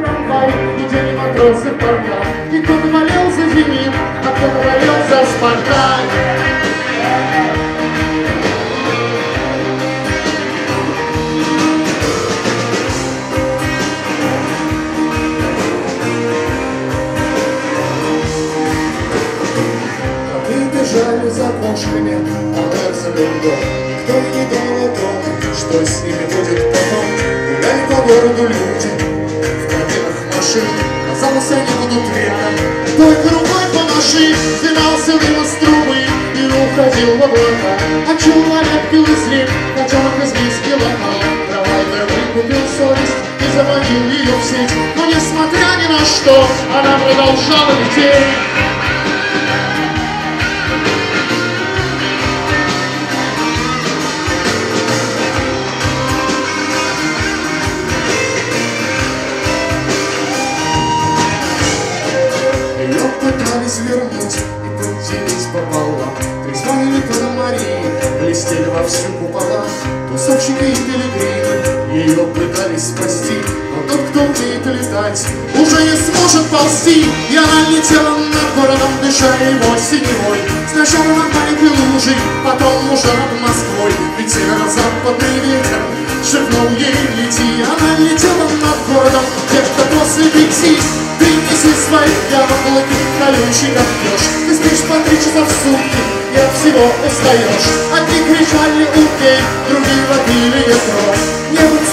трамвай И тени матросы в И кто-то за зенит, а кто-то за спартак а бежали за кошками, а за бендо. Кто не думал о том, что с ними будет потом. Гуляли по городу люди, машин Казалось, они будут века Только рукой помаши Вздымался дым из трубы И уходил в облака. А человек пил из рек Котенок из миски ломал. Провайдер выкупил совесть И заводил ее в сеть. Но несмотря ни на что Она продолжала лететь пытались вернуть и поделить пополам. Призвали Литвы Марии, блестели во всю купола. Тусовщики и пилигримы ее пытались спасти. Но тот, кто умеет летать, уже не сможет ползти. Она летела над городом, дыша его синевой. Сначала над маленькой лужей, потом уже над Москвой. Ведь северо-западный ветер шепнул ей лети Она летела над городом, где-то после пяти Ты неси свои яблоки, колючий как еж Ты спишь по три часа в сутки и от всего устаешь. Одни кричали убей, другие водили Небо цвета